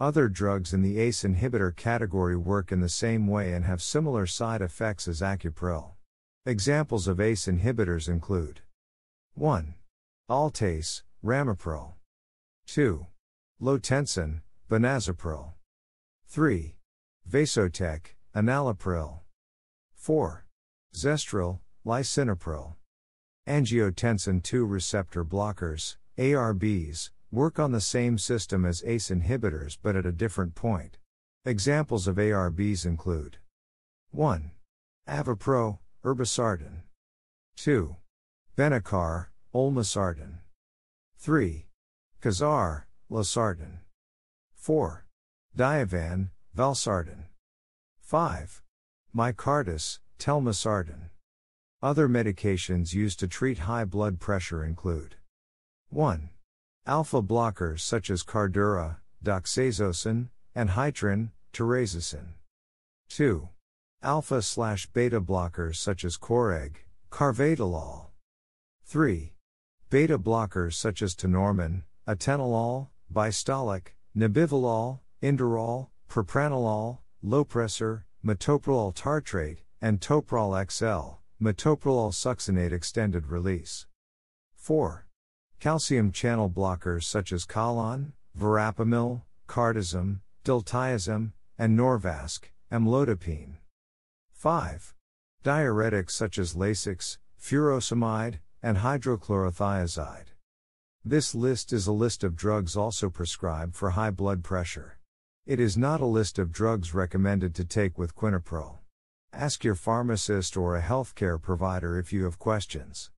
Other drugs in the ACE inhibitor category work in the same way and have similar side effects as Accupril. Examples of ACE inhibitors include 1. Altace, ramipril. 2. Lotensin, benazepril. 3. Vasotec, enalapril. 4. Zestril, lisinopril. Angiotensin II receptor blockers, ARBs, work on the same system as ACE inhibitors but at a different point. Examples of ARBs include 1. Avapro, irbesartan. 2. Benicar, olmesartan. 3. Cozaar, losartan. 4. Diovan, valsartan. 5. Micardis, telmisartan. Other medications used to treat high blood pressure include 1. Alpha blockers such as Cardura, doxazosin, and Hytrin, terazosin. 2. Alpha slash beta blockers such as Coreg, carvedilol. 3. Beta blockers such as tenormin, atenolol, Bystolic, nebivolol, Inderal, propranolol, lopressor, metoprolol tartrate, and toprol XL, metoprolol succinate extended release. 4. Calcium channel blockers such as Calan, Verapamil, Cardizem, Diltiazem, and Norvasc, amlodipine. 5. Diuretics such as Lasix, furosemide, and hydrochlorothiazide. This list is a list of drugs also prescribed for high blood pressure. It is not a list of drugs recommended to take with quinapril. Ask your pharmacist or a healthcare provider if you have questions.